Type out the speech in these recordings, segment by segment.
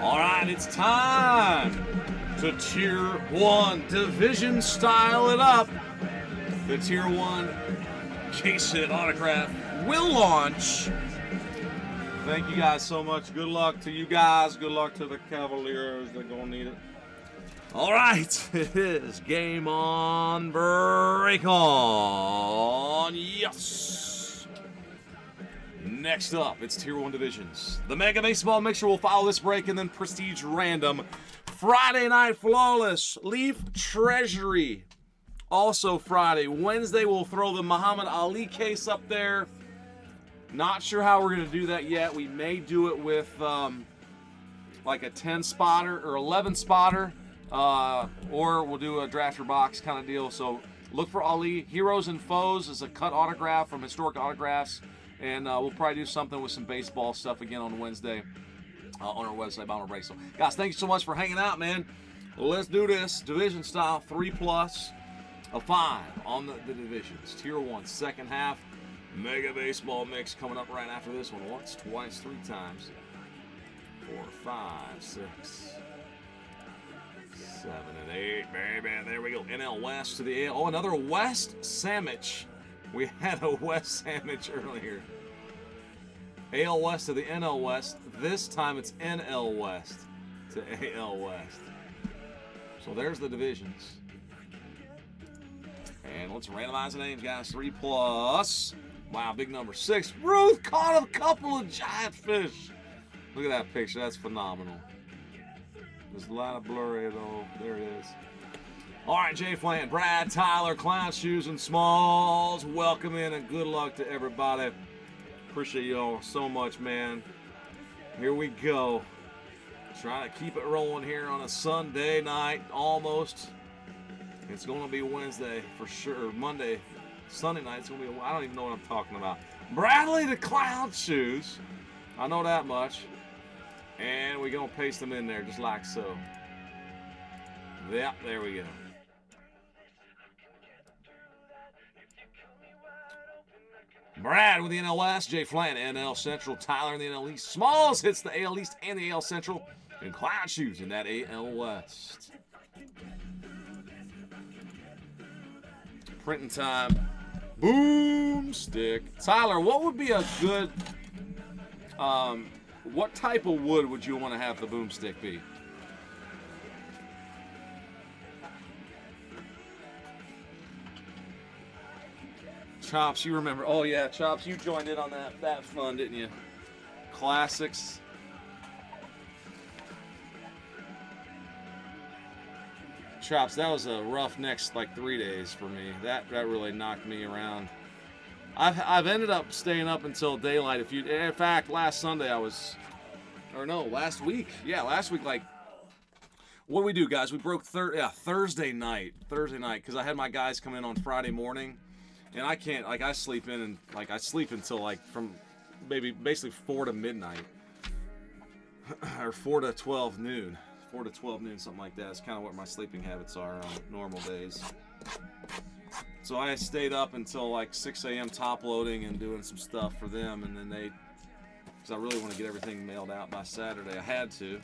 All right, it's time to Tier 1 Division style it up. The Tier 1 case hit autograph will launch. Thank you guys so much. Good luck to you guys. Good luck to the Cavaliers. They're going to need it. All right, it is game on, break on. Yes. Next up, it's Tier 1 divisions. The Mega Baseball Mixture will follow this break and then Prestige Random. Friday Night Flawless, Leaf Treasury. Also Friday. Wednesday, we'll throw the Muhammad Ali case up there. Not sure how we're going to do that yet. We may do it with um, like a 10 spotter or 11 spotter, uh, or we'll do a drafter box kind of deal. So look for Ali. Heroes and Foes is a cut autograph from Historic Autographs. And uh, we'll probably do something with some baseball stuff again on Wednesday uh, on our website, Bomber Break. So, guys, thank you so much for hanging out, man. Let's do this. Division style, three plus, a five on the, the divisions. Tier one, second half. Mega baseball mix coming up right after this one. Once, twice, three times. Four, five, six, seven, and eight, baby. There we go. NL West to the AL. Oh, another West Sandwich. We had a West Sandwich earlier. AL West to the NL West. This time it's NL West to AL West. So there's the divisions. And let's randomize the names, guys. Three plus. Wow, big number. Six. Ruth caught a couple of giant fish. Look at that picture. That's phenomenal. There's a lot of blurry though. There it is. All right, Jay Flan, Brad, Tyler, Clown Shoes, and Smalls. Welcome in and good luck to everybody. Appreciate y'all so much, man. Here we go. Trying to keep it rolling here on a Sunday night, almost. It's going to be Wednesday for sure. Monday, Sunday night. It's going to be. I don't even know what I'm talking about. Bradley the Clown Shoes. I know that much. And we're going to paste them in there just like so. Yep, there we go. Brad with the NL West, Jay Flan, NL Central, Tyler in the NL East, Smalls hits the AL East and the AL Central, and Clown Shoes in that AL West. Printing time. Boomstick. Tyler, what would be a good, um, what type of wood would you want to have the boomstick be? Chops, you remember? Oh yeah, Chops, you joined in on that that fun, didn't you? Classics. Chops, that was a rough next like three days for me. That that really knocked me around. I've I've ended up staying up until daylight. If you, in fact, last Sunday I was, or no, last week. Yeah, last week like what we do, guys? We broke thir- yeah, Thursday night. Thursday night because I had my guys come in on Friday morning, and I can't like I sleep in and like I sleep until like from maybe basically four to midnight or four to twelve noon, four to twelve noon, something like that. It's kind of what my sleeping habits are on normal days. So I stayed up until like 6 a.m. top loading and doing some stuff for them, and then they, because I really want to get everything mailed out by Saturday. I had to.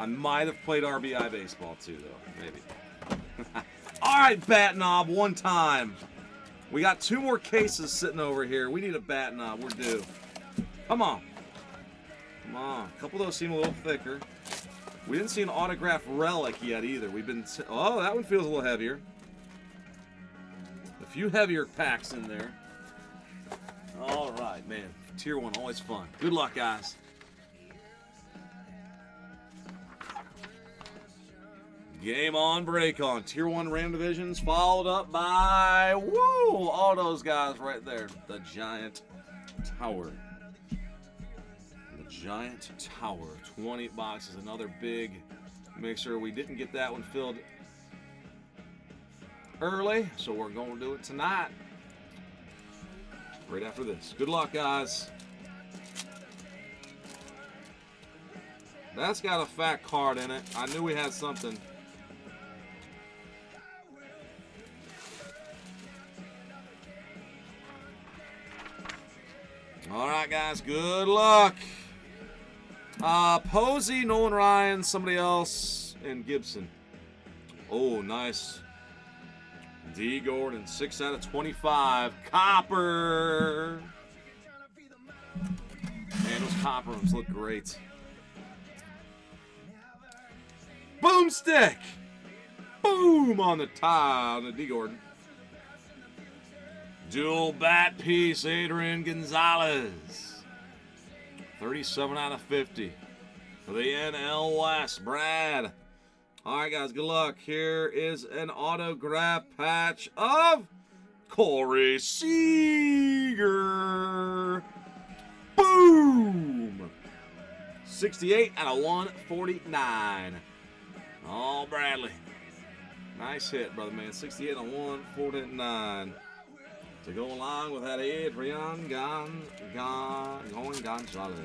I might have played RBI baseball too, though. Maybe. All right, bat knob, one time. We got two more cases sitting over here. We need a bat knob. We're due. Come on. Come on. A couple of those seem a little thicker. We didn't see an autograph relic yet either. We've been. Oh, that one feels a little heavier. A few heavier packs in there. All right, man. Tier one, always fun. Good luck, guys. Game on, break on. Tier 1 Ram Divisions, followed up by, whoa, all those guys right there. The Giant Tower. The Giant Tower. 20 boxes, another big mixer. We didn't get that one filled early, so we're going to do it tonight. Right after this. Good luck, guys. That's got a fat card in it. I knew we had something. All right, guys. Good luck. Uh, Posey, Nolan Ryan, somebody else, and Gibson. Oh, nice. D. Gordon, 6 out of 25. Copper. Man, those copper ones look great. Boomstick. Boom on the tie on the D. Gordon. Dual bat piece, Adrian Gonzalez. 37 out of 50. For the NL West, Brad. All right, guys, good luck. Here is an autograph patch of Corey Seager. Boom! 68 out of 149. Oh, Bradley. Nice hit, brother man. 68 on 149. To go along with that Adrian Gon, Gon, Gon Gonzalez.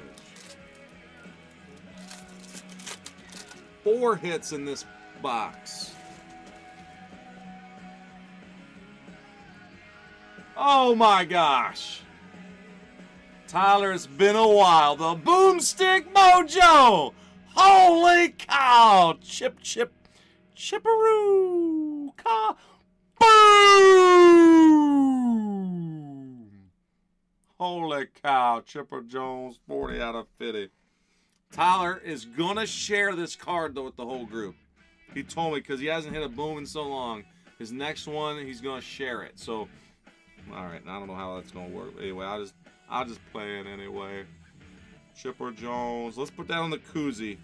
Four hits in this box. Oh my gosh. Tyler, it's been a while. The Boomstick Mojo! Holy cow! Chip, chip, chipperoo! Ka boom! Holy cow! Chipper Jones, 40 out of 50. Tyler is gonna share this card though with the whole group. He told me because he hasn't hit a boom in so long. His next one, he's gonna share it. So, all right, I don't know how that's gonna work. Anyway, I just I'll just play it anyway. Chipper Jones. Let's put that on the koozie.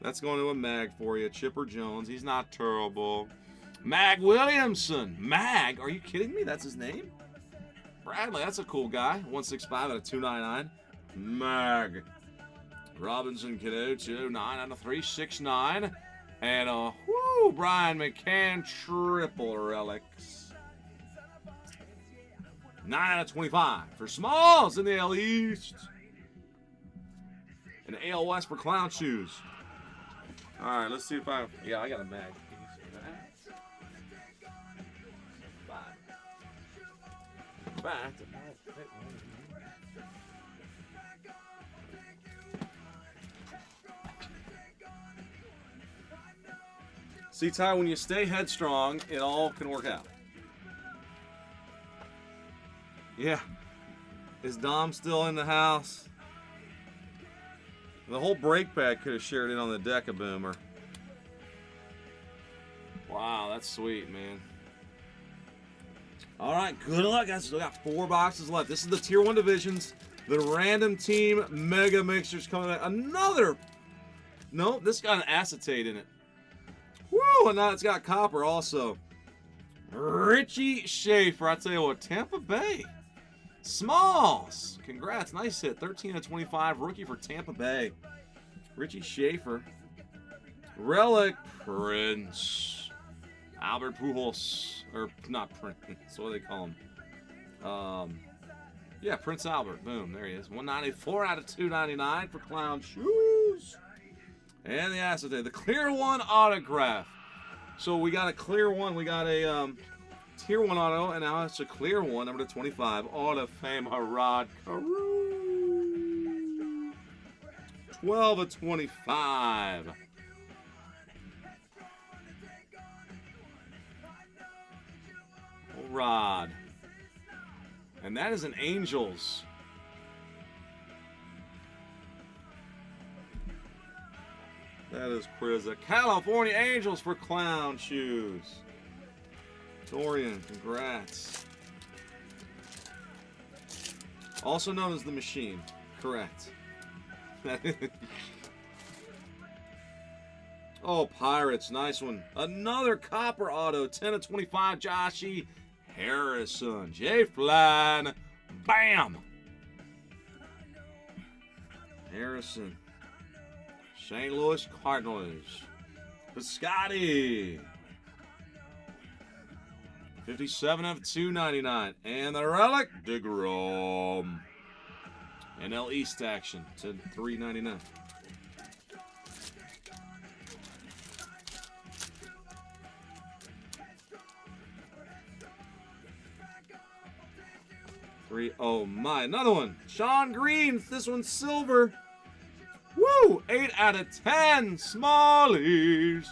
That's going to a mag for you. Chipper Jones. He's not terrible. Mag Williamson. Mag? Are you kidding me? That's his name? Bradley, that's a cool guy. 165 out of 299. Mag. Robinson Cano, 209 out of 369. And uh whoo, Brian McCann triple relics. 9 out of 25 for Smalls in the AL East. And AL West for Clown Shoes. All right, let's see if I. Yeah, I got a mag. Back to See, Ty, when you stay headstrong, it all can work out. Yeah. Is Dom still in the house? The whole brake pad could have shared it on the Deca Boomer. Wow, that's sweet, man. All right, good luck, guys. We got four boxes left. This is the Tier 1 divisions. The random team mega mixers coming back. Another. No, this got an acetate in it. Woo, and now it's got copper also. Richie Shaffer. I tell you what, Tampa Bay. Smalls. Congrats. Nice hit. 13 of 25. Rookie for Tampa Bay. Richie Shaffer. Relic Prince. Albert Pujols. Or not Prince. What do they call him? Um, yeah, Prince Albert. Boom. There he is. 194 out of 299 for Clown Shoes. And the acetate. The clear one autograph. So we got a clear one. We got a um, tier one auto, and now it's a clear one, number 25, Auto Fame Rod Carew. 12 of 25. Rod. And that is an Angels. That is. The California Angels for clown shoes. Dorian, congrats. Also known as the Machine. Correct. oh, Pirates. Nice one. Another copper auto. 10 of 25. Joshy Harrison. Jay Flan. Bam. Harrison. St. Louis Cardinals. Piscotty. 57 of 299. And the relic, DeGrom. NL East action to 399. Three. Oh my. Another one. Sean Green. This one's silver. Woo! 8 out of 10. Smallies.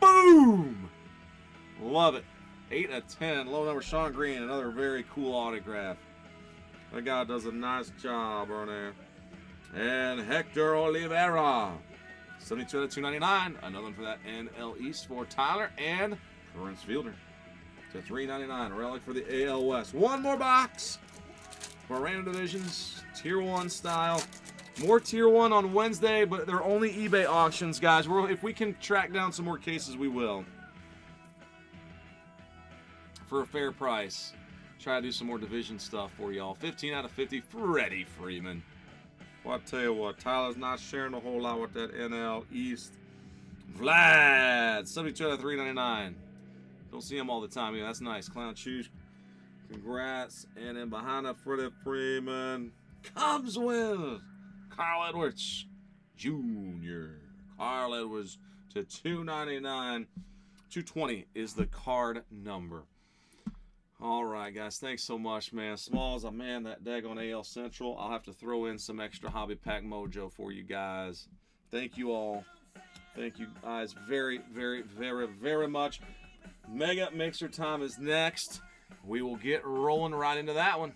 Boom! Love it. 8 out of 10. Low number Sean Green. Another very cool autograph. That guy does a nice job on there. And Hector Olivera. 72 out of 299. Another one for that NL East for Tyler and Prince Fielder. To 399. Relic for the AL West. One more box for random divisions. Tier 1 style. More tier 1 on Wednesday, but they're only eBay auctions, guys. We're, if we can track down some more cases, we will. For a fair price. Try to do some more division stuff for y'all. 15 out of 50, Freddie Freeman. Well, I tell you what, Tyler's not sharing a whole lot with that NL East. Vlad, 72 out of 399. Don't see him all the time. Yeah, that's nice. Clown Shoes. Congrats. And then behind that, Freddie Freeman comes with Carl Edwards Jr. Carl Edwards to 299. 220 is the card number. All right, guys. Thanks so much, man. Smalls, I man that daggone AL Central. I'll have to throw in some extra hobby pack mojo for you guys. Thank you all. Thank you guys very, very, very, very much. Mega Mixer time is next. We will get rolling right into that one.